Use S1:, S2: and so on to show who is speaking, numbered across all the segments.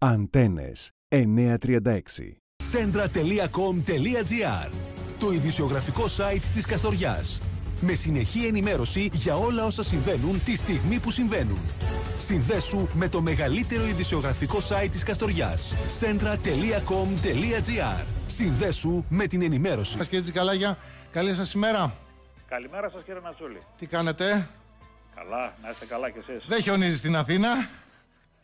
S1: Αντένες 936.
S2: Centra.com.gr Το ειδησιογραφικό site της Καστοριάς. Με συνεχή ενημέρωση για όλα όσα συμβαίνουν τη στιγμή που συμβαίνουν. Συνδέσου με το μεγαλύτερο ειδησιογραφικό site της Καστοριάς. Centra.com.gr Συνδέσου με την ενημέρωση.
S3: Σας κύριε Τσικαλάγια, καλή σας ημέρα.
S4: Καλημέρα σας κύριε Νατσούλη.
S3: Τι κάνετε,
S4: Καλά, να είστε καλά κι εσείς.
S3: δεν χιονίζει στην Αθήνα.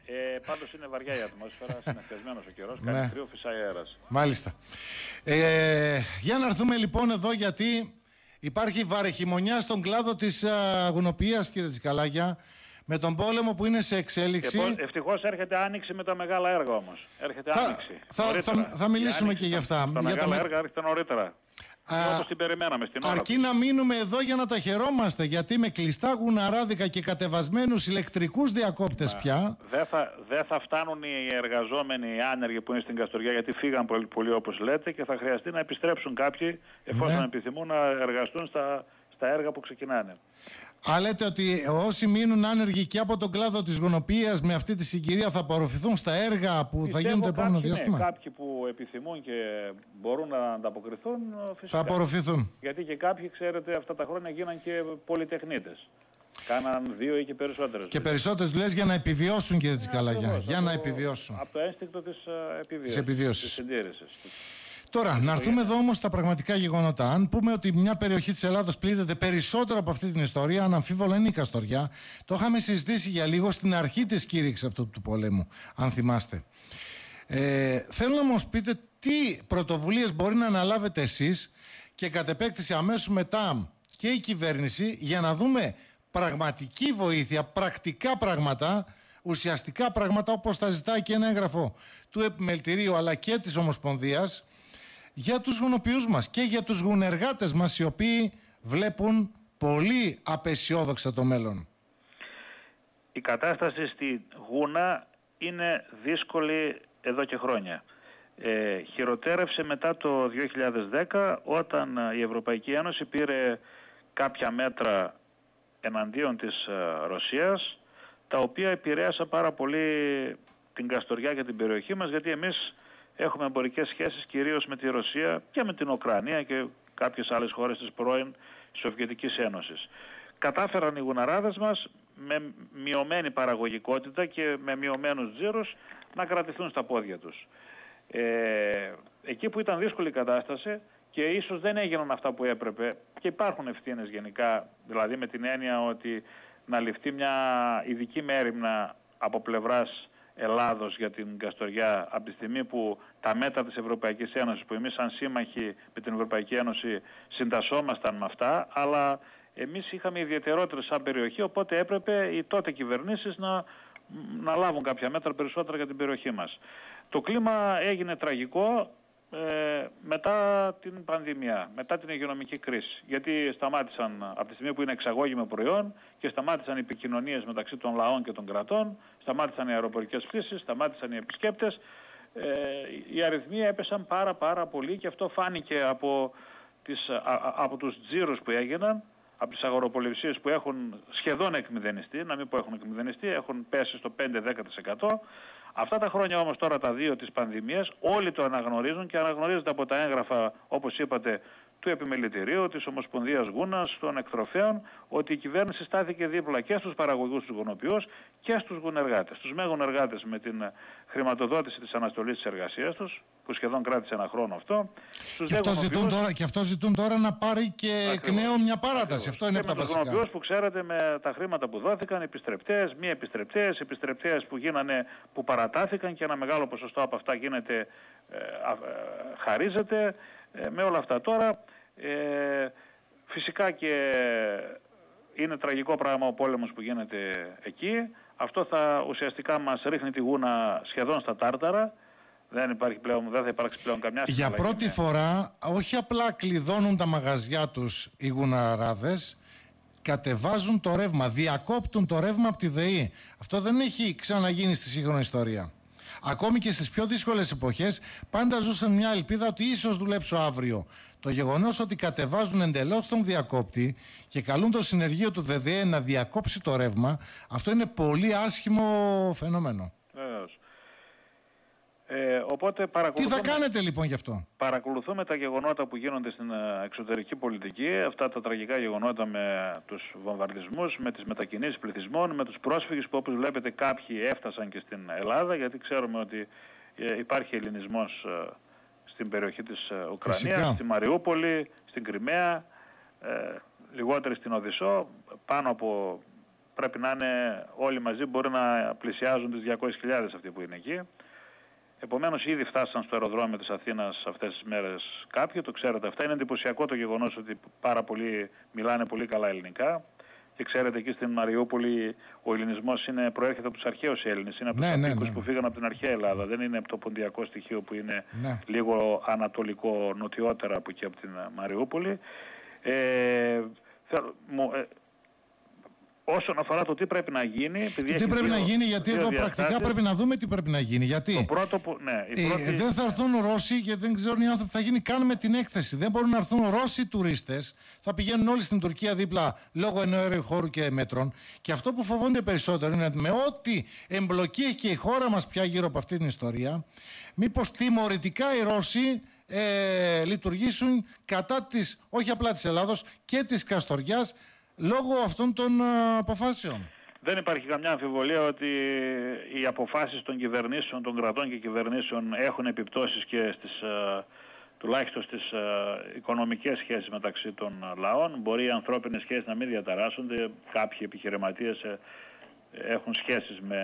S4: Ε, πάντως είναι βαριά η ατμόσφαιρα, συνεφιασμένος ο καιρός,
S3: Ναι.
S4: κάνει κρύο, φυσάει αέρας.
S3: Μάλιστα. Ε, για να έρθουμε λοιπόν εδώ γιατί υπάρχει βαρεχημονιά στον κλάδο της α, γουνοποιίας κύριε Τσικαλάγια με τον πόλεμο που είναι σε εξέλιξη.
S4: Και πώς- ευτυχώς έρχεται άνοιξη με τα μεγάλα έργα όμως. Έρχεται
S3: Θα-
S4: άνοιξη.
S3: θα-
S4: νωρίτερα.
S3: θα- θα μιλήσουμε
S4: Η
S3: και για
S4: άνοιξη
S3: αυτά.
S4: Τα, τα
S3: Για το
S4: μεγάλα
S3: με-
S4: έργα έρχεται νωρίτερα.
S3: Α,
S4: Όπως την περιμέναμε στην ώρα.
S3: Αρκεί
S4: του.
S3: να μείνουμε εδώ για να τα χαιρόμαστε γιατί με κλειστά γουναράδικα και κατεβασμένους ηλεκτρικούς διακόπτες πια
S4: Δεν θα, δεν θα φτάνουν οι εργαζόμενοι, οι άνεργοι που είναι στην Καστοριά, γιατί φύγαν πολύ, πολύ όπως λέτε και θα χρειαστεί να επιστρέψουν κάποιοι εφόσον
S3: Ναι.
S4: επιθυμούν να εργαστούν στα, στα έργα που ξεκινάνε.
S3: Α, λέτε ότι όσοι μείνουν άνεργοι και από τον κλάδο της γονοποιίας με αυτή τη συγκυρία θα απορροφηθούν στα έργα που θα
S4: Πιστεύω
S3: γίνουν το επόμενο
S4: κάποιοι, ναι,
S3: διάστημα;
S4: κάποιοι που επιθυμούν και μπορούν να ανταποκριθούν, φυσικά.
S3: Θα απορροφηθούν.
S4: Γιατί και κάποιοι, ξέρετε, αυτά τα χρόνια γίναν και πολυτεχνίτες. Κάναν δύο ή και περισσότερες.
S3: Και περισσότερες δουλειές για να επιβιώσουν κύριε Τσικαλάγια.
S4: Ακριβώς,
S3: Για
S4: από
S3: να
S4: το-
S3: επιβιώσουν.
S4: Από το ένστικτο της ε, επιβίωσης.
S3: Της επιβίωσης.
S4: Της συντήρησης.
S3: Τώρα, να έρθουμε εδώ όμως στα πραγματικά γεγονότα. Αν πούμε ότι μια περιοχή της Ελλάδος πλήττεται περισσότερο από αυτή την ιστορία, αναμφίβολα είναι η Καστοριά. Το είχαμε συζητήσει για λίγο στην αρχή της κήρυξης αυτού του πολέμου, αν θυμάστε. Ε, θέλω να μας πείτε τι πρωτοβουλίες μπορεί να αναλάβετε εσείς και κατ' επέκτηση αμέσως μετά και η κυβέρνηση για να δούμε πραγματική βοήθεια, πρακτικά πράγματα, ουσιαστικά πράγματα όπως τα ζητάει και ένα έγγραφο του Επιμελητηρίου αλλά και της Ομοσπονδίας για τους γουνοποιούς μας και για τους γουνεργάτες μας οι οποίοι βλέπουν πολύ απεσιόδοξα το μέλλον.
S4: Η κατάσταση στη Γούνα είναι δύσκολη εδώ και χρόνια. Ε, χειροτέρευσε μετά το 2010 όταν ε, η Ευρωπαϊκή Ένωση πήρε κάποια μέτρα εναντίον της ε, Ρωσίας τα οποία επηρέασαν πάρα πολύ την Καστοριά και την περιοχή μας γιατί εμείς έχουμε εμπορικές σχέσεις κυρίως με τη Ρωσία και με την Ουκρανία και κάποιες άλλες χώρες της πρώην Σοβιετικής Ένωσης. Κατάφεραν οι γουναράδες μας με μειωμένη παραγωγικότητα και με μειωμένους τζίρους να κρατηθούν στα πόδια τους. Ε, εκεί που ήταν δύσκολη η κατάσταση και ίσως δεν έγιναν αυτά που έπρεπε και υπάρχουν ευθύνες γενικά, δηλαδή με την έννοια ότι να ληφθεί μια ειδική μέρημνα από πλευράς Ελλάδος για την Καστοριά από τη στιγμή που τα μέτρα της Ευρωπαϊκής Ένωσης που εμείς σαν σύμμαχοι με την Ευρωπαϊκή Ένωση συντασσόμασταν με αυτά αλλά εμείς είχαμε ιδιαιτερότερες σαν περιοχή οπότε έπρεπε οι τότε κυβερνήσεις να, να λάβουν κάποια μέτρα περισσότερα για την περιοχή μας. Το κλίμα έγινε τραγικό ε, μετά την πανδημία, μετά την υγειονομική κρίση. Γιατί σταμάτησαν από τη στιγμή που είναι εξαγώγημα προϊόν και σταμάτησαν οι επικοινωνίες μεταξύ των λαών και των κρατών, σταμάτησαν οι αεροπορικές πτήσεις, σταμάτησαν οι επισκέπτες. Ε, οι αριθμοί έπεσαν πάρα πάρα πολύ και αυτό φάνηκε από, τις, α, α- από τους τζίρους που έγιναν, από τις αγοροπολισίες που έχουν σχεδόν εκμηδενιστεί, να μην πω έχουν εκμηδενιστεί, έχουν πέσει στο 5-10%. Αυτά τα χρόνια όμως τώρα τα δύο της πανδημίας όλοι το αναγνωρίζουν και αναγνωρίζεται από τα έγγραφα όπως είπατε του Επιμελητηρίου, της Ομοσπονδίας Γούνας, των εκτροφέων, ότι η κυβέρνηση στάθηκε δίπλα και στους παραγωγούς τους γονοποιούς και στους γουνεργάτες. Τους με γουνεργάτες με την ε, χρηματοδότηση της αναστολής της εργασίας τους, που σχεδόν κράτησε ένα χρόνο αυτό. Στους
S3: Και
S4: δε
S3: αυτό, ζητούν
S4: γονοποιούς-
S3: τώρα, και αυτό ζητούν τώρα να πάρει και εκ
S4: Ακριβώς.
S3: νέου μια παράταση.
S4: Ακριβώς.
S3: Αυτό είναι
S4: και
S3: από τα
S4: με τους
S3: βασικά.
S4: γονοποιούς που ξέρετε με τα χρήματα που δόθηκαν, επιστρεπτές, μη επιστρεπτές, επιστρεπτές που γίνανε, που παρατάθηκαν και ένα μεγάλο ποσοστό από αυτά γίνεται, ε, α- ε, χαρίζεται ε, με όλα αυτά. Τώρα ε, φυσικά και είναι τραγικό πράγμα ο πόλεμος που γίνεται εκεί. Αυτό θα ουσιαστικά μας ρίχνει τη γούνα σχεδόν στα τάρταρα. Δεν, υπάρχει πλέον, δεν θα υπάρξει πλέον καμιά
S3: Για
S4: συναλλαγή
S3: πρώτη
S4: με-
S3: φορά, όχι απλά κλειδώνουν τα μαγαζιά τους οι γουναράδες, κατεβάζουν το ρεύμα, διακόπτουν το ρεύμα από τη ΔΕΗ. Αυτό δεν έχει ξαναγίνει στη σύγχρονη ιστορία. Ακόμη και στις πιο δύσκολες εποχές πάντα ζούσαν μια ελπίδα ότι ίσως δουλέψω αύριο. Το γεγονός ότι κατεβάζουν εντελώς τον διακόπτη και καλούν το συνεργείο του ΔΔΕ να διακόψει το ρεύμα, αυτό είναι πολύ άσχημο φαινόμενο.
S4: Βεβαίως. Ε, οπότε
S3: Τι θα κάνετε λοιπόν γι' αυτό;
S4: Παρακολουθούμε τα γεγονότα που γίνονται στην ε, εξωτερική πολιτική, αυτά τα τραγικά γεγονότα με τους βομβαρδισμούς, με τις μετακινήσεις πληθυσμών, με τους πρόσφυγες που όπως βλέπετε κάποιοι έφτασαν και στην Ελλάδα, γιατί ξέρουμε ότι ε, υπάρχει ελληνισμός ε, στην περιοχή της ε, Ουκρανίας,
S3: Φυσικά.
S4: στη Μαριούπολη, στην Κρυμαία, ε, λιγότεροι στην Οδυσσό, πάνω από πρέπει να είναι όλοι μαζί μπορεί να πλησιάζουν τις 200.000 αυτοί που είναι εκεί. Επομένως ήδη φτάσαν στο αεροδρόμιο της Αθήνας αυτές τις μέρες κάποιοι, το ξέρετε αυτά. Είναι εντυπωσιακό το γεγονός ότι πάρα πολλοί μιλάνε πολύ καλά ελληνικά. Και ξέρετε εκεί στην Μαριούπολη ο ελληνισμός είναι, προέρχεται από τους αρχαίους Έλληνες. Είναι από
S3: Ναι,
S4: τους
S3: ναι,
S4: κατοίκους
S3: ναι.
S4: που φύγαν από την αρχαία Ελλάδα. Δεν είναι από το ποντιακό στοιχείο που είναι
S3: Ναι.
S4: λίγο ανατολικό νοτιότερα από εκεί από την ε, Μαριούπολη. Ε, θέλω- μου- ε, όσον αφορά το τι πρέπει να γίνει... επειδή
S3: Τι
S4: έχει
S3: πρέπει
S4: δύο-
S3: να γίνει, γιατί
S4: δύο
S3: εδώ πρακτικά
S4: διαστάσεις.
S3: πρέπει να δούμε τι πρέπει να γίνει. Γιατί
S4: Το πρώτο που... Ναι, η
S3: ε,
S4: πρώτη...
S3: δεν θα έρθουν Ρώσοι και δεν ξέρουν οι άνθρωποι τι θα γίνει καν με την έκθεση. Δεν μπορούν να έρθουν Ρώσοι τουρίστες. Θα πηγαίνουν όλοι στην Τουρκία δίπλα λόγω εννοέρου χώρου και μέτρων. Και αυτό που φοβούνται περισσότερο είναι ότι με ό,τι εμπλοκή έχει και η χώρα μας πια γύρω από αυτή την ιστορία, μήπως τιμωρητικά οι Ρώσοι ε, λειτουργήσουν κατά της, όχι απλά της Ελλάδος και της Καστοριάς λόγω αυτών των ε, αποφάσεων.
S4: Δεν υπάρχει καμιά αμφιβολία ότι οι αποφάσεις των κυβερνήσεων, των κρατών και κυβερνήσεων έχουν επιπτώσεις και στις, ε, τουλάχιστον στις ε, οικονομικές σχέσεις μεταξύ των ε, λαών. Μπορεί οι ανθρώπινες σχέσεις να μην διαταράσσονται. Κάποιοι επιχειρηματίες ε, έχουν σχέσεις με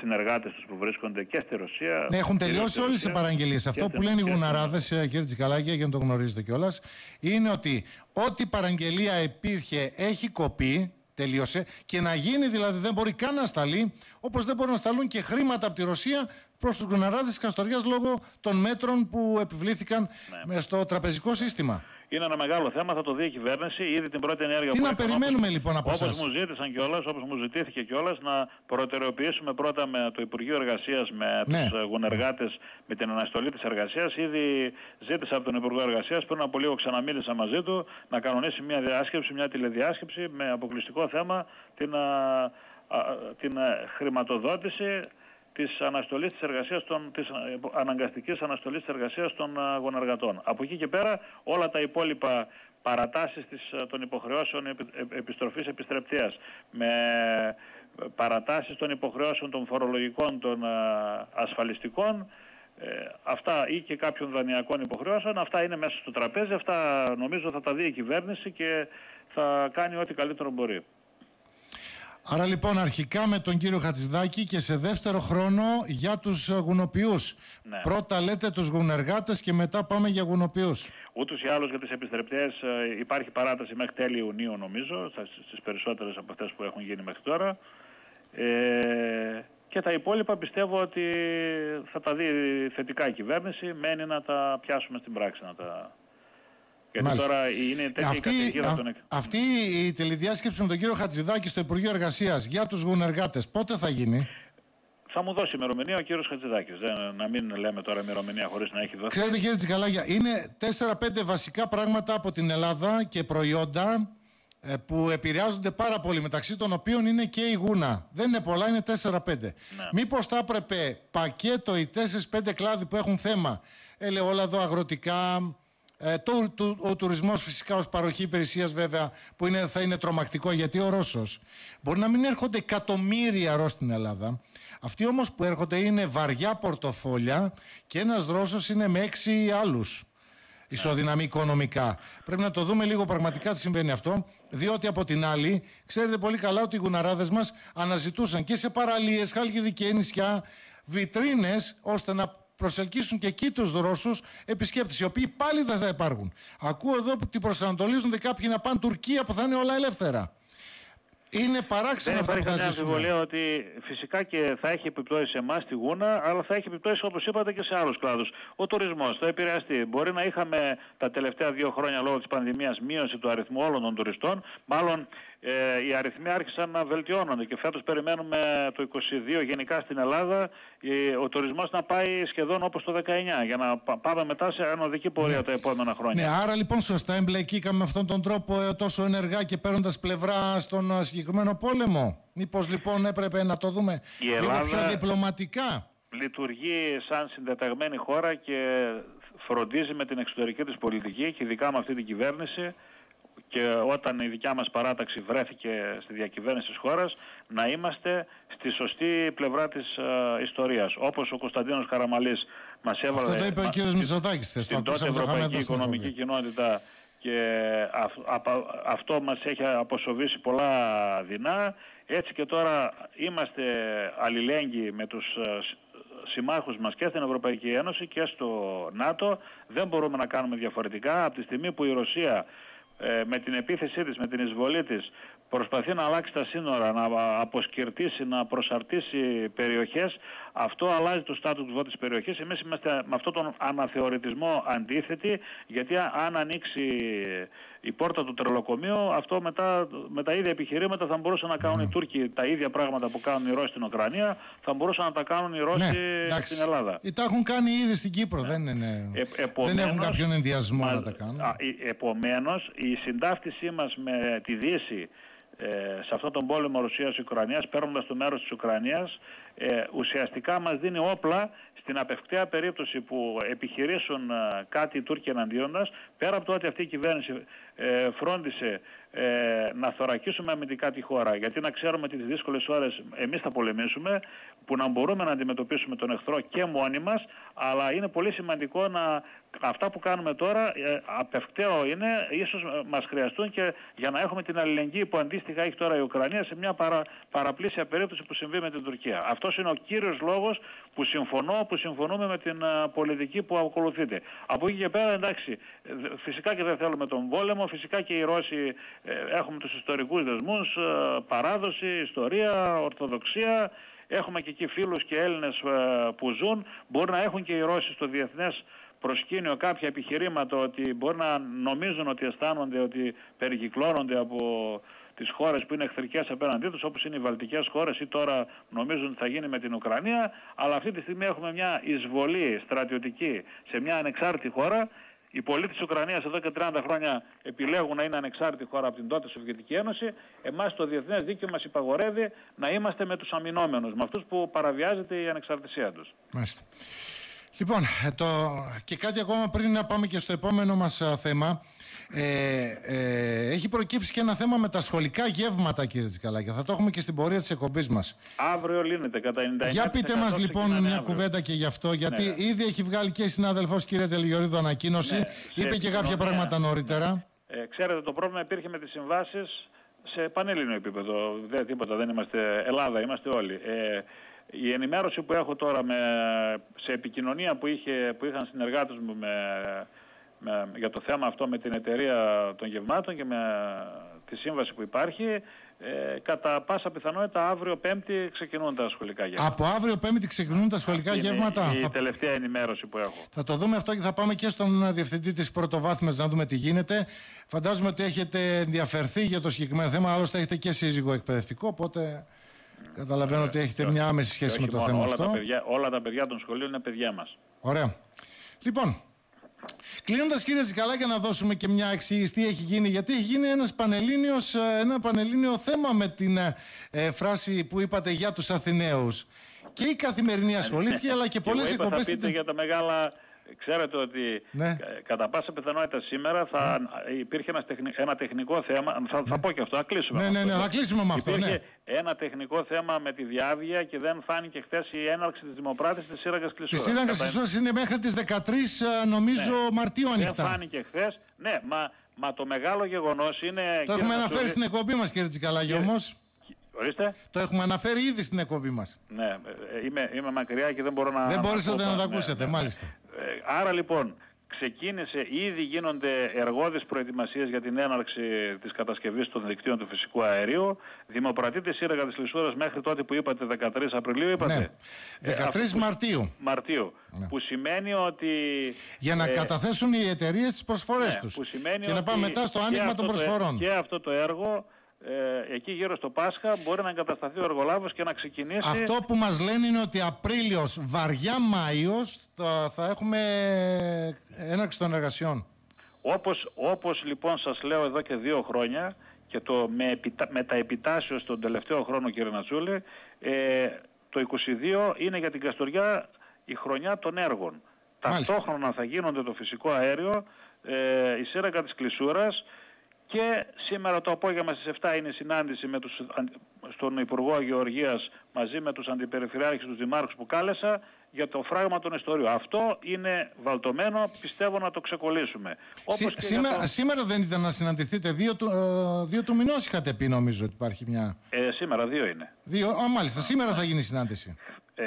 S4: συνεργάτες τους που βρίσκονται και στη Ρωσία.
S3: Ναι, έχουν
S4: κυρίως
S3: τελειώσει
S4: στη
S3: όλες οι
S4: Ρωσία
S3: παραγγελίες.
S4: και
S3: Αυτό
S4: στην-
S3: που λένε οι
S4: και στην-
S3: γουναράδε, κύριε Τσικαλάκια, για να το γνωρίζετε κιόλας, είναι ότι ό,τι παραγγελία υπήρχε έχει κοπεί, τελείωσε, και να γίνει δηλαδή δεν μπορεί καν να σταλεί, όπως δεν μπορούν να σταλούν και χρήματα από τη Ρωσία προς τους γουναράδε τη Καστοριάς λόγω των μέτρων που επιβλήθηκαν
S4: Ναι.
S3: με στο τραπεζικό σύστημα.
S4: Είναι ένα μεγάλο θέμα, θα το δει η κυβέρνηση. Ήδη την πρώτη ενέργεια
S3: Τι
S4: που
S3: να
S4: έκανε,
S3: περιμένουμε,
S4: όπως-
S3: λοιπόν, από
S4: Όπως
S3: εσάς;
S4: μου ζήτησαν κιόλας, όπως μου ζητήθηκε κιόλας, να προτεραιοποιήσουμε πρώτα με το Υπουργείο Εργασίας, με
S3: Ναι.
S4: τους ε, γουνεργάτες, με την αναστολή της εργασίας. Ήδη ζήτησα από τον Υπουργό Εργασίας, πριν από λίγο ξαναμίλησα μαζί του, να κανονίσει μια διάσκεψη, μια τηλεδιάσκεψη με αποκλειστικό θέμα την, α, α, την ε, χρηματοδότηση της αναστολής της εργασίας των, της ε, αναγκαστικής αναστολής της εργασίας των α, γονεργατών. Από εκεί και πέρα όλα τα υπόλοιπα παρατάσεις της, α, των υποχρεώσεων επι, ε, επιστροφής επιστρεπτείας με ε, παρατάσεις των υποχρεώσεων των φορολογικών των α, ασφαλιστικών ε, αυτά ή και κάποιων δανειακών υποχρεώσεων αυτά είναι μέσα στο τραπέζι αυτά νομίζω θα τα δει η κυβέρνηση και θα κάνει ό,τι καλύτερο μπορεί.
S3: Άρα λοιπόν αρχικά με τον κύριο Χατζηδάκη και σε δεύτερο χρόνο για τους ε, γουνοποιούς.
S4: Ναι.
S3: Πρώτα λέτε τους γουνεργάτες και μετά πάμε για γουνοποιούς.
S4: Ούτως ή άλλως για τις επιστρεπτές ε, υπάρχει παράταση μέχρι τέλη Ιουνίου νομίζω, στα- στις περισσότερες από αυτές που έχουν γίνει μέχρι τώρα. Ε, και τα υπόλοιπα πιστεύω ότι θα τα δει θετικά η κυβέρνηση, μένει να τα πιάσουμε στην πράξη. Να τα... Γιατί
S3: Μάλιστα.
S4: τώρα είναι τέτοια η
S3: Αυτή,
S4: καταιγίδα
S3: α-
S4: των εκ-
S3: αυτή η τηλεδιάσκεψη με τον κύριο Χατζηδάκη στο Υπουργείο Εργασίας για τους γουνεργάτε, πότε θα γίνει;
S4: Θα μου δώσει ημερομηνία ο κύριος Χατζηδάκης. Δεν, να μην λέμε τώρα ημερομηνία χωρίς να έχει δώσει.
S3: Ξέρετε, κύριε Τσικαλάγια, είναι 4-5 βασικά πράγματα από την Ελλάδα και προϊόντα ε, που επηρεάζονται πάρα πολύ, μεταξύ των οποίων είναι και η γούνα. Δεν είναι πολλά, είναι 4-5.
S4: Ναι.
S3: Μήπως θα έπρεπε πακέτο οι 4-5 κλάδοι που έχουν θέμα, ελαιόλαδο, αγροτικά, ε, το, το- ο τουρισμός φυσικά ως παροχή υπηρεσίας βέβαια που είναι, θα είναι τρομακτικό γιατί ο Ρώσος μπορεί να μην έρχονται εκατομμύρια Ρώσοι στην Ελλάδα αυτοί όμως που έρχονται είναι βαριά πορτοφόλια και ένας Ρώσος είναι με έξι άλλους ισοδυναμεί οικονομικά. Πρέπει να το δούμε λίγο πραγματικά τι συμβαίνει αυτό, διότι από την άλλη, ξέρετε πολύ καλά ότι οι γουναράδες μας αναζητούσαν και σε παραλίες, χάλκιδικέ νησιά, βιτρίνες, ώστε να προσελκύσουν και εκεί τους Ρώσους επισκέπτες, οι οποίοι πάλι δεν θα υπάρχουν. Ακούω εδώ που την προσανατολίζονται κάποιοι να πάνε Τουρκία που θα είναι όλα ελεύθερα. Είναι παράξενο
S4: Δεν
S3: αυτά που
S4: υπάρχει
S3: θα
S4: καμιά
S3: ζήσουμε.
S4: αμφιβολία ότι φυσικά και θα έχει επιπτώσεις σε εμάς τη Γούνα, αλλά θα έχει επιπτώσεις όπως είπατε και σε άλλους κλάδους. Ο τουρισμός θα επηρεαστεί. Μπορεί να είχαμε τα τελευταία δύο χρόνια λόγω της πανδημίας μείωση του αριθμού όλων των τουριστών. Μάλλον ε, οι αριθμοί άρχισαν να βελτιώνονται και φέτος περιμένουμε το 22 γενικά στην Ελλάδα ε, ο τουρισμός να πάει σχεδόν όπως το 19 για να πα- πάμε μετά σε ανωδική πορεία τα επόμενα χρόνια.
S3: Ναι, άρα λοιπόν σωστά εμπλεκήκαμε με αυτόν τον τρόπο ε, τόσο ενεργά και παίρνοντας πλευρά στον ε, συγκεκριμένο πόλεμο. Μήπως λοιπόν έπρεπε να το δούμε
S4: Η
S3: λίγο
S4: Ελλάδα-
S3: πιο διπλωματικά;
S4: λειτουργεί σαν συντεταγμένη χώρα και φροντίζει με την εξωτερική της πολιτική και ειδικά με αυτή την κυβέρνηση και όταν η δικιά μας παράταξη βρέθηκε στη διακυβέρνηση της χώρας να είμαστε στη σωστή πλευρά της ε, ιστορίας. Όπως ο Κωνσταντίνος Καραμαλής μας έβαλε...
S3: Αυτό το είπε ο κύριος Μητσοτάκης θες,
S4: το τότε Ευρωπαϊκή Οικονομική Κοινότητα και αυτό μας έχει αποσοβήσει πολλά δεινά. Έτσι και τώρα είμαστε αλληλέγγυοι με τους ε, συμμάχους μας και στην Ευρωπαϊκή Ένωση και στο ΝΑΤΟ. Δεν μπορούμε να κάνουμε διαφορετικά. Από τη στιγμή που η Ρωσία ε, με την επίθεσή της, με την εισβολή της προσπαθεί να αλλάξει τα σύνορα, να αποσκερτήσει, να προσαρτήσει περιοχές, αυτό αλλάζει το status quo της περιοχής. Εμείς είμαστε με αυτόν τον αναθεωρητισμό αντίθετοι, γιατί αν ανοίξει η πόρτα του τρελοκομείου, αυτό μετά με τα ίδια επιχειρήματα θα μπορούσαν να κάνουν οι ναι. Τούρκοι τα ίδια πράγματα που κάνουν οι Ρώσοι στην Ουκρανία, θα μπορούσαν να τα κάνουν οι Ρώσοι ναι, στην Ελλάδα.
S3: Τα έχουν κάνει ήδη στην Κύπρο, ναι. δεν, είναι, ε, δεν έχουν κάποιον ενδιασμό να τα κάνουν.
S4: Επομένως, η συντάφτισή μας με τη Δύση ε, σε αυτόν τον πόλεμο Ρωσίας-Ουκρανίας, παίρνοντας το μέρος της Ουκρανίας, ε, ουσιαστικά μας δίνει όπλα στην απευκταία περίπτωση που επιχειρήσουν ε, κάτι οι Τούρκοι εναντίον μας, πέρα από το ότι αυτή η κυβέρνηση ε, φρόντισε ε, να θωρακίσουμε αμυντικά τη χώρα, γιατί να ξέρουμε ότι τις δύσκολες ώρες εμείς θα πολεμήσουμε, που να μπορούμε να αντιμετωπίσουμε τον εχθρό και μόνοι μας, αλλά είναι πολύ σημαντικό να αυτά που κάνουμε τώρα ε, απευκταίο είναι, ίσως μας χρειαστούν και για να έχουμε την αλληλεγγύη που αντίστοιχα έχει τώρα η Ουκρανία σε μια παρα, παραπλήσια περίπτωση που συμβεί με την Τουρκία. Αυτός είναι ο κύριος λόγος που συμφωνώ, που συμφωνούμε με την πολιτική που ακολουθείται. Από εκεί και πέρα εντάξει, φυσικά και δεν θέλουμε τον πόλεμο, φυσικά και οι Ρώσοι ε, έχουμε τους ιστορικούς δεσμούς, ε, παράδοση, ιστορία, ορθοδοξία, έχουμε και εκεί φίλους και Έλληνες ε, που ζουν, μπορεί να έχουν και οι Ρώσοι στο διεθνές προσκήνιο κάποια επιχειρήματα ότι μπορεί να νομίζουν ότι αισθάνονται ότι περικυκλώνονται από τις χώρες που είναι εχθρικές απέναντί τους όπως είναι οι βαλτικές χώρες ή τώρα νομίζουν ότι θα γίνει με την Ουκρανία αλλά αυτή τη στιγμή έχουμε μια εισβολή στρατιωτική σε μια ανεξάρτητη χώρα οι πολίτες της Ουκρανίας εδώ και 30 χρόνια επιλέγουν να είναι ανεξάρτητη χώρα από την τότε Σοβιετική Ένωση. Εμάς το διεθνές δίκαιο μας υπαγορεύει να είμαστε με τους αμυνόμενους, με αυτούς που παραβιάζεται η ανεξαρτησία τους.
S3: Μάλιστα. Λοιπόν, ε, το... και κάτι ακόμα πριν να πάμε και στο επόμενο μας θέμα. Ε, ε, έχει προκύψει και ένα θέμα με τα σχολικά γεύματα, κύριε Τσικαλάκια. Θα το έχουμε και στην πορεία της εκπομπής μας.
S4: Αύριο λύνεται κατά 99%.
S3: Για πείτε μας λοιπόν μια κουβέντα και γι' αυτό, γιατί ναι. ήδη έχει βγάλει και η συνάδελφος κύριε Τελειορίδου ανακοίνωση. Ναι, είπε και κάποια πράγματα νωρίτερα.
S4: Ε, ξέρετε, το πρόβλημα υπήρχε με τις συμβάσεις σε πανελληνικό επίπεδο. Δεν, τίποτα, δεν είμαστε Ελλάδα, είμαστε όλοι. Ε, η ενημέρωση που έχω τώρα με, σε επικοινωνία που, είχε, που είχαν συνεργάτες μου με με, για το θέμα αυτό με την εταιρεία των γευμάτων και με τη σύμβαση που υπάρχει. Ε, κατά πάσα πιθανότητα αύριο Πέμπτη ξεκινούν τα σχολικά γεύματα.
S3: Από αύριο Πέμπτη ξεκινούν τα σχολικά
S4: Αυτή
S3: γεύματα;
S4: Είναι η τελευταία ενημέρωση που έχω.
S3: Θα το δούμε αυτό και θα πάμε και στον διευθυντή της πρωτοβάθμιας να δούμε τι γίνεται. Φαντάζομαι ότι έχετε ενδιαφερθεί για το συγκεκριμένο θέμα, άλλωστε έχετε και σύζυγο εκπαιδευτικό, οπότε καταλαβαίνω ε, ότι έχετε μια άμεση σχέση με το θέμα
S4: όλα
S3: αυτό.
S4: Τα παιδιά, όλα τα παιδιά των σχολείων είναι παιδιά μας.
S3: Ωραία. Λοιπόν, Κλείνοντας, κύριε Τσικαλάκια, να δώσουμε και μια εξήγηση τι έχει γίνει. Γιατί έχει γίνει ένας πανελλήνιος, ε, ένα πανελλήνιο θέμα με την ε, ε, φράση που είπατε για τους Αθηναίους. Και η καθημερινή ασχολήθηκε, αλλά και πολλές εκπομπέ.
S4: Θα πείτε για τα μεγάλα Ξέρετε ότι ναι. κατά πάσα πιθανότητα σήμερα θα ναι. υπήρχε ένας, ένα τεχνικό θέμα. Θα, θα ναι. πω και αυτό, θα κλείσουμε.
S3: Ναι, ναι, ναι, θα κλείσουμε με αυτό.
S4: Υπήρχε ναι. ένα τεχνικό θέμα με τη διάβια και δεν φάνηκε χθες η έναρξη της δημοπράτηση της σύραγγας Κλεισούρας.
S3: Της σύραγγας Κλεισούρας είναι μέχρι τις 13 νομίζω ναι. Μαρτίου ανοιχτά.
S4: Δεν φάνηκε χθες. Ναι, μα, μα το μεγάλο γεγονός είναι.
S3: Το έχουμε αναφέρει στην εκπομπή μας, κύριε Τσικαλάγιο όμως.
S4: Ορίστε.
S3: Το έχουμε αναφέρει ήδη στην εκπομπή μας.
S4: Ναι, ε, είμαι, είμαι μακριά και δεν μπορώ να.
S3: Δεν μπορούσατε να, το ακούσετε, μάλιστα.
S4: Ε, άρα λοιπόν, ξεκίνησε, ήδη γίνονται εργόδεις προετοιμασίες για την έναρξη της κατασκευής των δικτύων του φυσικού αερίου. Δημοπρατείται σύραγγα της Λυσούρας μέχρι τότε που είπατε 13 Απριλίου, είπατε;
S3: Ναι. 13 ε, Μαρτίου.
S4: Μαρτίου. Ναι. Που σημαίνει ότι...
S3: Για να ε, καταθέσουν οι εταιρείες τις προσφορές
S4: ναι,
S3: τους.
S4: Που σημαίνει
S3: και να πάμε μετά στο άνοιγμα των προσφορών.
S4: και αυτό το έργο ε, εκεί γύρω στο Πάσχα μπορεί να εγκατασταθεί ο εργολάβος και να ξεκινήσει...
S3: Αυτό που μας λένε είναι ότι Απρίλιος, βαριά Μάιος, θα, θα έχουμε έναρξη των εργασιών.
S4: Όπως, όπως λοιπόν σας λέω εδώ και δύο χρόνια και το με, με τα επιτάσεως τον τελευταίο χρόνο κύριε Νατσούλη, ε, το 22 είναι για την Καστοριά η χρονιά των έργων.
S3: Μάλιστα.
S4: Ταυτόχρονα θα γίνονται το φυσικό αέριο, ε, η σύραγγα της Κλεισούρας και σήμερα το απόγευμα στις 7 είναι η συνάντηση με τους, αν- στον Υπουργό Γεωργίας μαζί με τους αντιπεριφερειάρχες τους δημάρχους που κάλεσα για το φράγμα των ιστοριών. Αυτό είναι βαλτωμένο, πιστεύω να το ξεκολλήσουμε. Όπως
S3: Σή-
S4: και για
S3: σήμερα,
S4: το-
S3: σήμερα δεν ήταν να συναντηθείτε. Δύο του, ε, δύο του μηνός είχατε πει νομίζω ότι υπάρχει μια...
S4: Ε, σήμερα δύο είναι.
S3: Δύο, α, μάλιστα, σήμερα θα γίνει η συνάντηση.
S4: Ε,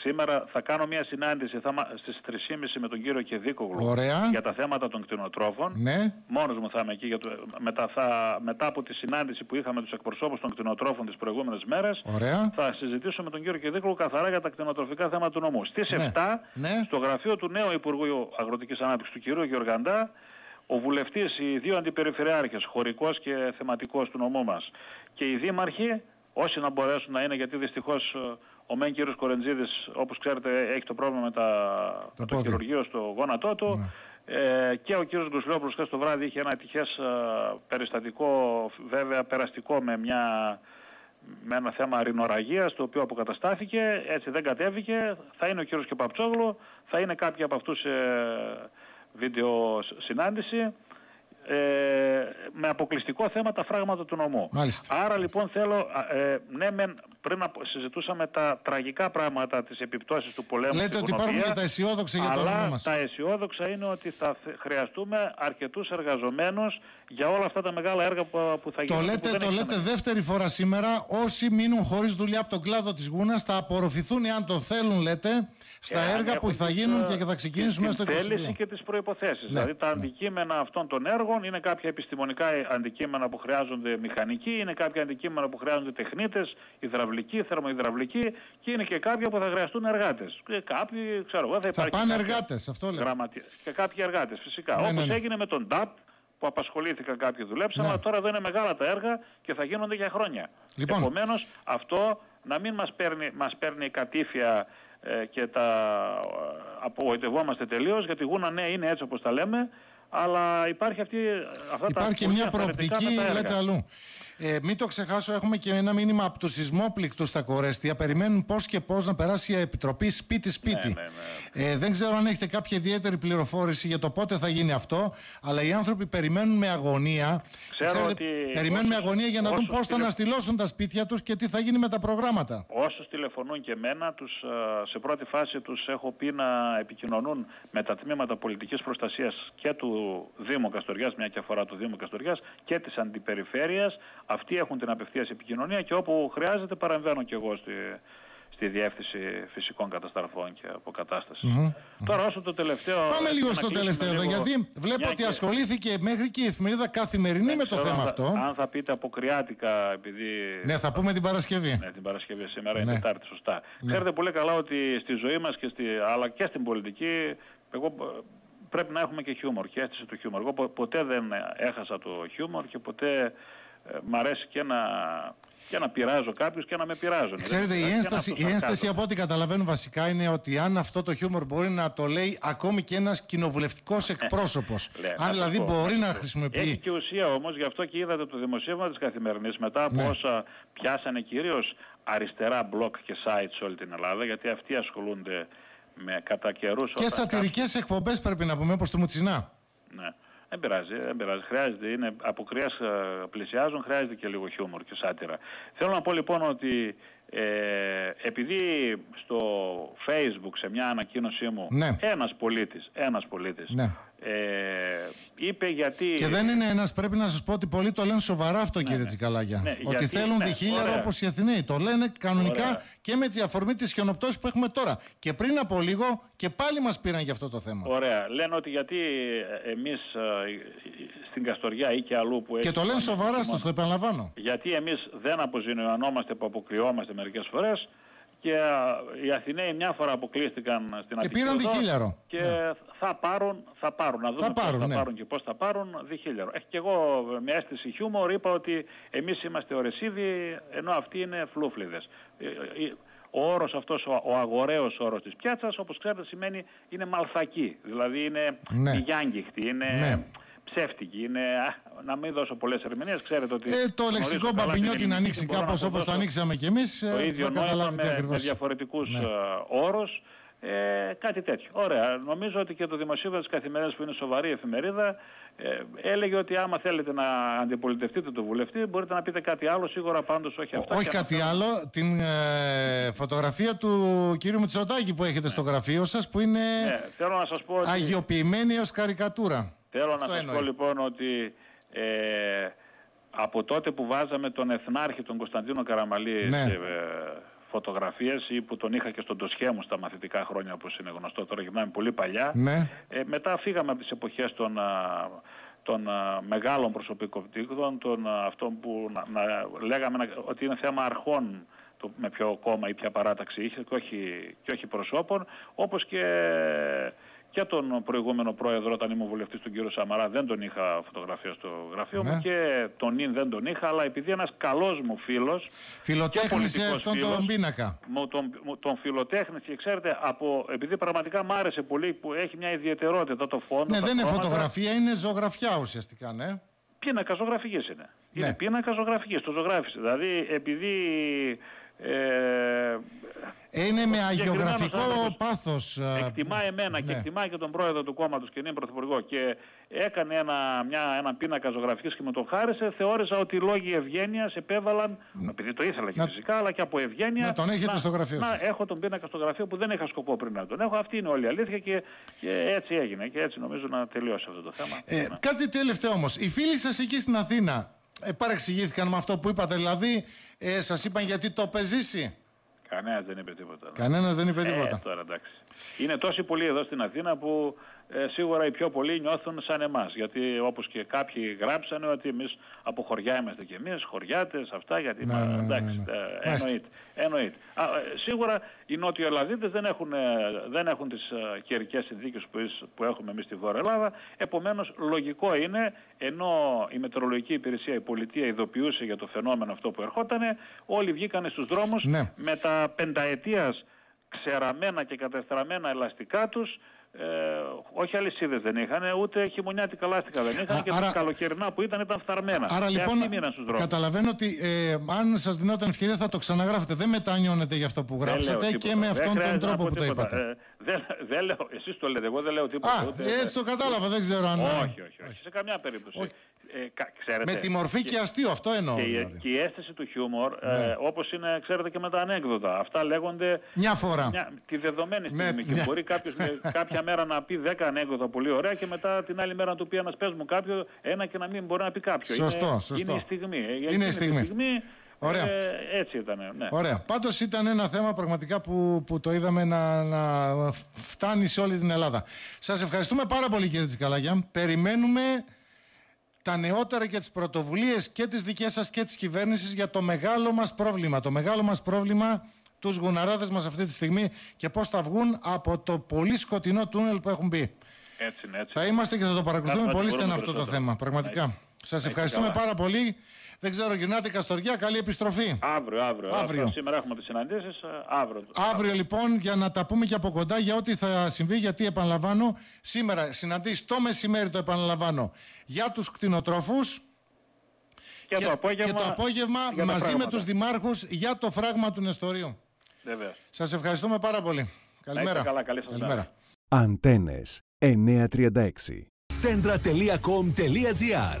S4: σήμερα θα κάνω μια συνάντηση θα, μα- στις 3.30 με τον κύριο Κεδίκογλου
S3: Ωραία.
S4: για τα θέματα των κτηνοτρόφων.
S3: Ναι.
S4: Μόνος μου θα είμαι εκεί. Για το, μετά, θα, μετά από τη συνάντηση που είχαμε τους εκπροσώπους των κτηνοτρόφων τις προηγούμενες μέρες
S3: Ωραία.
S4: θα συζητήσω με τον κύριο Κεδίκογλου καθαρά για τα κτηνοτροφικά θέματα του νομού. Στις
S3: Ναι.
S4: 7
S3: Ναι.
S4: στο γραφείο του νέου Υπουργού Αγροτικής Ανάπτυξης του κυρίου Γεωργαντά ο βουλευτής, οι δύο αντιπεριφερειάρχες, χωρικός και θεματικός του νομού μας και οι δήμαρχοι, όσοι να μπορέσουν να είναι, γιατί δυστυχώς ε, ο μεν κύριος Κορεντζίδης, όπως ξέρετε, έχει το πρόβλημα με, τα, με το
S3: πόδι.
S4: χειρουργείο στο γόνατό του. Ε, και ο κύριος Γκουσλόπουλος χθες το βράδυ είχε ένα ατυχές ε, περιστατικό, βέβαια περαστικό με μια με ένα θέμα ρινοραγίας το οποίο αποκαταστάθηκε, έτσι δεν κατέβηκε, θα είναι ο κύριος Κεπαπτσόγλου, θα είναι κάποιοι από αυτούς σε βίντεο σ- συνάντηση ε, με αποκλειστικό θέμα τα φράγματα του νομού.
S3: Μάλιστα.
S4: Άρα λοιπόν θέλω, α, ε, ναι μεν πριν από, συζητούσαμε τα τραγικά πράγματα της επιπτώσεις του πολέμου
S3: Λέτε
S4: στην
S3: ότι υπάρχουν
S4: Κονοπία,
S3: και τα αισιόδοξα για το
S4: αλλά
S3: νομό μας.
S4: τα αισιόδοξα είναι ότι θα θε- χρειαστούμε αρκετούς εργαζομένους για όλα αυτά τα μεγάλα έργα που, που θα
S3: Το
S4: γίνουν. που
S3: λέτε,
S4: δεν
S3: το
S4: έχει
S3: λέτε
S4: ξαναγίνει.
S3: δεύτερη φορά σήμερα. Όσοι μείνουν χωρίς δουλειά από τον κλάδο της Γούνας θα απορροφηθούν, εάν το θέλουν, λέτε, στα
S4: Εάν
S3: έργα που
S4: έχουν
S3: θα
S4: τις,
S3: γίνουν
S4: ε,
S3: και θα ξεκινήσουν μέσα
S4: την
S3: στο
S4: θέληση
S3: 2022.
S4: και τις προϋποθέσεις.
S3: Ναι,
S4: Δηλαδή τα
S3: ναι.
S4: αντικείμενα αυτών των έργων είναι κάποια επιστημονικά αντικείμενα που χρειάζονται μηχανικοί, είναι κάποια αντικείμενα που χρειάζονται τεχνίτες, υδραυλικοί, θερμοϊδραυλικοί και είναι και κάποια που θα χρειαστούν εργάτες. Και κάποιοι, ξέρω εγώ, θα
S3: Θα
S4: υπάρχει
S3: πάνε
S4: κάποια
S3: εργάτες, αυτό λέτε.
S4: γραμματεία- Και κάποιοι εργάτες φυσικά.
S3: Ναι, ναι,
S4: Όπως
S3: ναι.
S4: έγινε με τον ΤΑΠ που απασχολήθηκαν κάποιοι δουλέψαν,
S3: Ναι.
S4: αλλά τώρα εδώ είναι μεγάλα τα έργα και θα γίνονται για χρόνια.
S3: Λοιπόν.
S4: Επομένως αυτό να μην μας παίρνει, μας παίρνει η κατήφια ε, και τα ε, απογοητευόμαστε τελείως γιατί η Γούνα ναι είναι έτσι όπως τα λέμε αλλά υπάρχει αυτή, αυτά
S3: Υπάρχει και
S4: τα
S3: μια
S4: πολύ αφαιρετικά
S3: προοπτική,
S4: με τα έργα.
S3: λέτε αλλού. Ε, μην το ξεχάσω, έχουμε και ένα μήνυμα από τους σεισμόπληκτους στα Κορέστια. Περιμένουν πώς και πώς να περάσει η επιτροπή σπίτι-σπίτι.
S4: Ναι, ναι,
S3: Ε, δεν ξέρω αν έχετε κάποια ιδιαίτερη πληροφόρηση για το πότε θα γίνει αυτό, αλλά οι άνθρωποι περιμένουν με αγωνία.
S4: Ξέρω ότι
S3: περιμένουν με
S4: όσους-
S3: αγωνία για να δουν
S4: όσους
S3: πώς θα
S4: τηλε-
S3: αναστηλώσουν τα σπίτια τους και τι θα γίνει με τα προγράμματα.
S4: Όσους τηλεφωνούν και εμένα, τους, ε, σε πρώτη φάση τους έχω πει να επικοινωνούν με τα τμήματα πολιτικής προστασίας και του Δήμου Καστοριάς, μια και αφορά του Δήμου Καστοριάς, και της Αντιπεριφέρειας. Αυτοί έχουν την απευθείας επικοινωνία και όπου χρειάζεται παρεμβαίνω και εγώ στη, στη Διεύθυνση Φυσικών Καταστραφών και Αποκατάστασης. Τώρα όσο το τελευταίο...
S3: Πάμε λίγο
S4: να
S3: στο
S4: κλείσουμε
S3: τελευταίο εδώ,
S4: λίγο-
S3: γιατί βλέπω
S4: μια
S3: ότι
S4: και-
S3: ασχολήθηκε μέχρι και η εφημερίδα καθημερινή
S4: δεν
S3: με το
S4: ξέρω
S3: θέμα
S4: αν θα-
S3: αυτό.
S4: Αν θα πείτε αποκριάτικα, επειδή
S3: Ναι, θα πούμε την Παρασκευή.
S4: ναι, την Παρασκευή σήμερα
S3: Ναι.
S4: είναι Τετάρτη, σωστά. Ξέρετε πολύ καλά ότι στη ζωή μας και στη, αλλά και στην πολιτική, εγώ ε, πρέπει να έχουμε και χιούμορ και αίσθηση του χιούμορ. Εγώ πο- ποτέ δεν έχασα το χιούμορ και ποτέ ε, μ' αρέσει και να, και να πειράζω κάποιους και να με πειράζουν.
S3: Ξέρετε,
S4: Δεν-
S3: η
S4: δεν
S3: ένσταση,
S4: είναι
S3: η
S4: αυτό
S3: ένσταση από ό,τι καταλαβαίνω βασικά είναι ότι αν αυτό το χιούμορ μπορεί να το λέει ακόμη και ένας κοινοβουλευτικός εκπρόσωπος.
S4: Ναι, να
S3: αν
S4: σου
S3: δηλαδή
S4: πω,
S3: μπορεί
S4: σου
S3: να
S4: πω.
S3: χρησιμοποιεί.
S4: Έχει και ουσία όμως, γι' αυτό και είδατε το δημοσίευμα της Καθημερινής μετά από
S3: Ναι.
S4: όσα πιάσανε κυρίως αριστερά μπλοκ και site σε όλη την Ελλάδα, γιατί αυτοί ασχολούνται με κατά καιρούς
S3: Και
S4: όταν
S3: σατυρικές εκπομπές πρέπει να πούμε, όπως του Μουτσινά.
S4: Ναι. Δεν πειράζει, δεν πειράζει. Χρειάζεται, είναι αποκριές ε, πλησιάζουν, χρειάζεται και λίγο χιούμορ και σάτυρα. Θέλω να πω λοιπόν ότι ε, επειδή στο facebook σε μια ανακοίνωσή μου
S3: Ναι.
S4: ένας πολίτης, ένας πολίτης
S3: Ναι.
S4: Ε, είπε γιατί...
S3: Και δεν είναι ένας, πρέπει να σας πω ότι πολλοί το λένε σοβαρά αυτό κύριε Τσικαλάγια.
S4: Ναι,
S3: ότι
S4: γιατί-
S3: θέλουν
S4: ναι,
S3: διχίλιαρο
S4: ωραία.
S3: όπως οι Αθηναίοι. Το λένε κανονικά
S4: Ωραία.
S3: και με τη αφορμή της χιονοπτώσης που έχουμε τώρα. Και πριν από λίγο και πάλι μας πήραν για αυτό το θέμα.
S4: Ωραία. Λένε ότι γιατί ε, εμείς ε, στην Καστοριά ή και αλλού που
S3: Και
S4: έχει
S3: το λένε
S4: τον
S3: σοβαρά
S4: χειμώνα,
S3: στο, το επαναλαμβάνω.
S4: Γιατί εμείς δεν αποζημιωνόμαστε που αποκλειόμαστε μερικές φορές και α, οι Αθηναίοι μια φορά αποκλείστηκαν στην
S3: Και πήραν
S4: Αττική Οδό
S3: διχίλιαρο.
S4: Και
S3: Ναι.
S4: θα πάρουν, θα πάρουν, να δούμε
S3: Θα
S4: πώς
S3: πάρουν,
S4: θα
S3: ναι.
S4: πάρουν και πώς θα πάρουν διχίλιαρο. Έχει και εγώ με αίσθηση χιούμορ είπα ότι εμείς είμαστε ορεσίδοι ενώ αυτοί είναι φλούφλιδες. Ε, ε, Ο όρος αυτός, ο, ο αγοραίος όρος της πιάτσας, όπως ξέρετε σημαίνει είναι μαλθακή. Δηλαδή είναι
S3: Ναι.
S4: γιάνγκυχτη, είναι
S3: Ναι.
S4: Ψεύτικη. Είναι, να μην δώσω πολλές ερμηνείες. Ξέρετε ότι.
S3: Ε, το λεξικό μπαμπινιό την ανοίξει κάπως όπως το ανοίξαμε κι εμείς.
S4: Το ε, ίδιο νόημα με, με διαφορετικούς ναι. όρους. Ε, κάτι τέτοιο. Ωραία. Νομίζω ότι και το δημοσίευμα της Καθημερινής, που είναι σοβαρή εφημερίδα, ε, έλεγε ότι άμα θέλετε να αντιπολιτευτείτε τον βουλευτή, μπορείτε να πείτε κάτι άλλο. Σίγουρα πάντως όχι αυτό.
S3: Όχι κάτι άλλο. Την ε, φωτογραφία του κύριου Μητσοτάκη που έχετε στο γραφείο σας, που είναι
S4: ναι, θέλω να σας πω ότι...
S3: αγιοποιημένη ως καρικατούρα.
S4: Θέλω να σας πω λοιπόν ότι. Ε, από τότε που βάζαμε τον Εθνάρχη, τον Κωνσταντίνο Καραμαλή, ναι. σε, ε, φωτογραφίες ή που τον είχα και στον τοσχέ μου στα μαθητικά χρόνια όπως είναι γνωστό τώρα γυρνάμε πολύ παλιά
S3: ναι.
S4: ε, μετά φύγαμε από τις εποχές των, των μεγάλων προσωπικότητων των αυτών που να, να, λέγαμε ότι είναι θέμα αρχών το, με ποιο κόμμα ή ποια παράταξη είχε και όχι, και όχι προσώπων όπως και και τον προηγούμενο πρόεδρο, όταν ήμουν βουλευτής του κύριο Σαμαρά, δεν τον είχα φωτογραφία στο γραφείο μου ναι. και τον Ιν δεν τον είχα, αλλά επειδή ένας καλός μου φίλος.
S3: Φιλοτέχνησε αυτόν τον πίνακα.
S4: Μου, τον, τον φιλοτέχνησε και ξέρετε, από, επειδή πραγματικά μ' άρεσε πολύ που έχει μια ιδιαιτερότητα το φόντο.
S3: Ναι, δεν είναι φωτογραφία, είναι ζωγραφιά ουσιαστικά, ναι.
S4: Πίνακα ζωγραφική είναι. Ναι. Είναι πίνακα ζωγραφική, το ζωγράφησε. Δηλαδή, επειδή ε,
S3: είναι με αγιογραφικό πάθος.
S4: Ε, εκτιμά εμένα και ναι. εκτιμά και τον πρόεδρο του κόμματος και είναι πρωθυπουργό και έκανε ένα, μια, ένα πίνακα ζωγραφικής και με τον χάρισε. Θεώρησα ότι οι λόγοι ευγένειας επέβαλαν, ναι. επειδή το ήθελα και φυσικά, αλλά και από ευγένεια.
S3: Να τον έχετε
S4: να,
S3: στο γραφείο.
S4: Να, έχω τον πίνακα στο γραφείο που δεν είχα σκοπό πριν να τον έχω. Αυτή είναι όλη η αλήθεια και, και έτσι έγινε. Και έτσι νομίζω να τελειώσει αυτό το θέμα.
S3: Ε, κάτι τελευταίο όμως. Οι φίλοι σας εκεί στην Αθήνα ε, παρεξηγήθηκαν με αυτό που είπατε. Δηλαδή, ε, σας είπαν γιατί το πεζήσει.
S4: Κανένας δεν είπε τίποτα.
S3: Κανένας δεν είπε τίποτα.
S4: Ε, τώρα εντάξει. Είναι τόσοι πολλοί εδώ στην Αθήνα που ε, σίγουρα οι πιο πολλοί νιώθουν σαν εμάς. Γιατί όπως και κάποιοι γράψανε ότι εμείς από χωριά είμαστε και εμείς, χωριάτες, αυτά, γιατί
S3: ναι, ναι,
S4: εντάξει,
S3: ναι,
S4: ε, εννοείται. εννοείται. Α, ε, σίγουρα οι Νότιο Ελλαδίτες δεν έχουν, ε, δεν έχουν τις ε, καιρικές συνθήκες που, που έχουμε εμείς στη Βόρεια Ελλάδα. Επομένως λογικό είναι, ενώ η Μετρολογική Υπηρεσία, η Πολιτεία ειδοποιούσε για το φαινόμενο αυτό που ερχότανε, όλοι βγήκανε στους δρόμους
S3: ναι.
S4: με τα πενταετίας ξεραμένα και κατεστραμμένα ελαστικά τους ε, όχι αλυσίδες δεν είχαν, ούτε χειμωνιάτικα λάστικα δεν είχαν Α, και άρα, τα καλοκαιρινά που ήταν ήταν φθαρμένα.
S3: Άρα και λοιπόν καταλαβαίνω ότι ε, αν σας δινόταν ευκαιρία θα το ξαναγράφετε. Δεν μετανιώνετε για αυτό που γράψατε και με αυτόν τον τρόπο που το είπατε. Ε,
S4: δεν, δεν λέω, εσείς το λέτε, εγώ δεν λέω τίποτα.
S3: Α, ούτε, έτσι το κατάλαβα, δεν ξέρω αν...
S4: Όχι, όχι, όχι, όχι. σε καμιά περίπτωση. Όχι.
S3: Ε, ξέρετε, με τη μορφή και, και αστείο, αυτό εννοώ.
S4: Και, δηλαδή. και η αίσθηση του χιούμορ, ε, ναι. ε, όπως είναι, ξέρετε, και με τα ανέκδοτα. Αυτά λέγονται...
S3: Μια φορά.
S4: Μια, τη δεδομένη στιγμή. Με, και μπορεί κάποιος κάποια μέρα να πει 10 ανέκδοτα πολύ ωραία και μετά την άλλη μέρα να του πει ένας πες μου κάποιο, ένα και να μην μπορεί να πει κάποιο.
S3: Σωστό,
S4: είναι,
S3: σωστό.
S4: Είναι η στιγμή.
S3: Ε, είναι η στιγμή. στιγμή
S4: Ωραία. Ε, έτσι ήταν. Ναι.
S3: Ωραία. Πάντως ήταν ένα θέμα πραγματικά που, που το είδαμε να, να φτάνει σε όλη την Ελλάδα. Σας ευχαριστούμε πάρα πολύ κύριε Τσικαλάγια. Περιμένουμε τα νεότερα και τις πρωτοβουλίες και τις δικές σας και της κυβέρνησης για το μεγάλο μας πρόβλημα. Το μεγάλο μας πρόβλημα τους γουναράδες μας αυτή τη στιγμή και πώς θα βγουν από το πολύ σκοτεινό τούνελ που έχουν μπει.
S4: Έτσι, έτσι.
S3: Θα είμαστε και θα το παρακολουθούμε πολύ στενά αυτό το θέμα. Πραγματικά. Σας ευχαριστούμε πάρα πολύ. Δεν ξέρω, γυρνάτε Καστοριά, καλή επιστροφή.
S4: Αύριο, αύριο. αύριο. Σήμερα έχουμε τις συναντήσεις. Ε, αύριο.
S3: Αύριο λοιπόν για να τα πούμε και από κοντά για ό,τι θα συμβεί. Γιατί επαναλαμβάνω, σήμερα συναντήσεις το μεσημέρι, το επαναλαμβάνω, για τους κτηνοτρόφους.
S4: Και, και, το απόγευμα,
S3: και το απόγευμα μαζί με τους δημάρχους για το φράγμα του Νεστορίου.
S4: Βεβαίως.
S3: Σας ευχαριστούμε πάρα πολύ. Καλημέρα.
S4: Καλά, καλή σας
S3: Καλημέρα.
S1: Αντένες 936
S2: Centra.com.gr